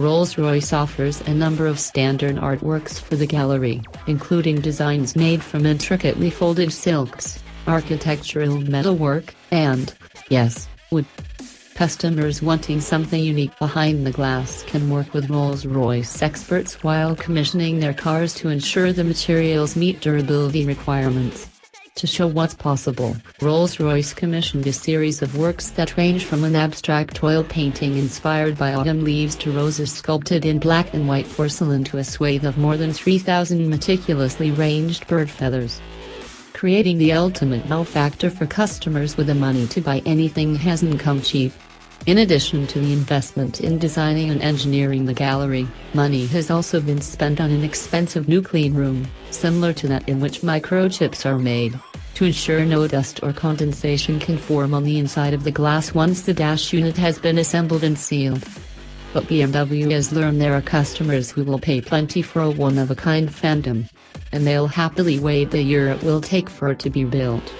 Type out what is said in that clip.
Rolls-Royce offers a number of standard artworks for the gallery, including designs made from intricately folded silks, architectural metalwork, and, yes, wood. Customers wanting something unique behind the glass can work with Rolls-Royce experts while commissioning their cars to ensure the materials meet durability requirements. To show what's possible, Rolls-Royce commissioned a series of works that range from an abstract oil painting inspired by autumn leaves to roses sculpted in black and white porcelain to a swathe of more than 3,000 meticulously ranged bird feathers. Creating the ultimate wow factor for customers with the money to buy anything hasn't come cheap. In addition to the investment in designing and engineering the gallery, money has also been spent on an expensive new clean room, similar to that in which microchips are made to ensure no dust or condensation can form on the inside of the glass once the dash unit has been assembled and sealed. But BMW has learned there are customers who will pay plenty for a one-of-a-kind Phantom. And they'll happily wait the year it will take for it to be built.